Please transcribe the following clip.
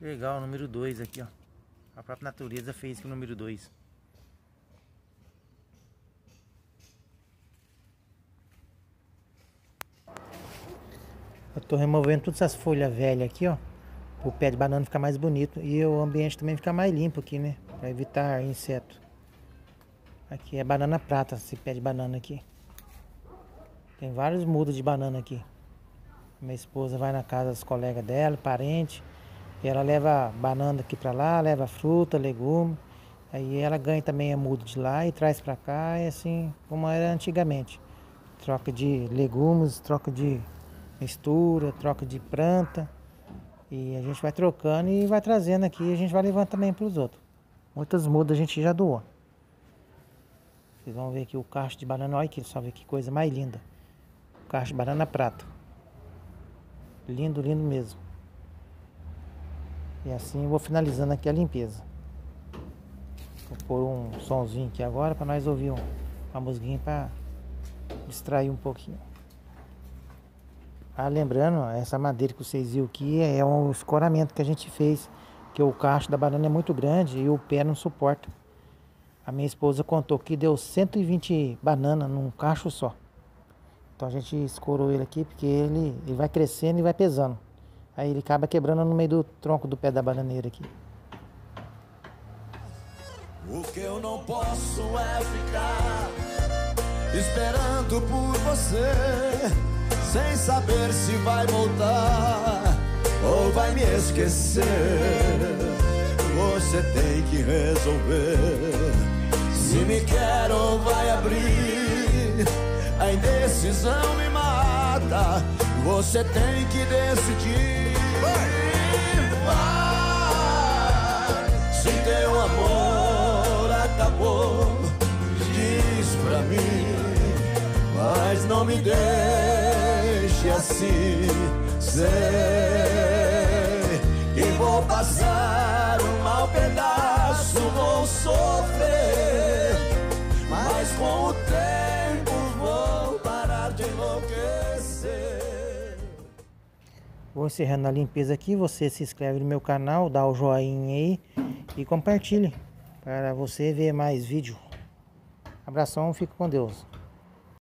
Legal, número 2 aqui, ó. A própria natureza fez com o número 2. Eu tô removendo todas essas folhas velhas aqui, ó. O pé de banana ficar mais bonito. E o ambiente também ficar mais limpo aqui, né? Pra evitar inseto. Aqui é banana prata, esse pé de banana aqui. Tem vários mudos de banana aqui. Minha esposa vai na casa dos colegas dela, parente. Ela leva banana aqui pra lá, leva fruta, legume. Aí ela ganha também a mudo de lá e traz pra cá, e assim como era antigamente. Troca de legumes, troca de mistura, troca de planta. E a gente vai trocando e vai trazendo aqui e a gente vai levando também para os outros. Muitas mudas a gente já doou. Vocês vão ver aqui o cacho de banana, olha aqui, só ver que coisa mais linda. O cacho de banana prata. Lindo, lindo mesmo. E assim vou finalizando aqui a limpeza. Vou pôr um sonzinho aqui agora para nós ouvir um, uma musiquinha para distrair um pouquinho. Ah, lembrando, essa madeira que vocês viram aqui é um escoramento que a gente fez, que o cacho da banana é muito grande e o pé não suporta. A minha esposa contou que deu 120 bananas num cacho só. Então a gente escorou ele aqui porque ele, ele vai crescendo e vai pesando. Aí ele acaba quebrando no meio do tronco do pé da bananeira aqui. O que eu não posso é ficar esperando por você, sem saber se vai voltar ou vai me esquecer. Você tem que resolver se me quer ou vai abrir. A indecisão me mata. Você tem que decidir. Vai, se teu amor acabou, diz pra mim. Mas não me deixe assim. Sei que vou passar um mau pedaço, vou sofrer. Mas com o tempo Vou encerrando a limpeza aqui. Você se inscreve no meu canal, dá o joinha aí e compartilhe para você ver mais vídeo. Abração, fique com Deus.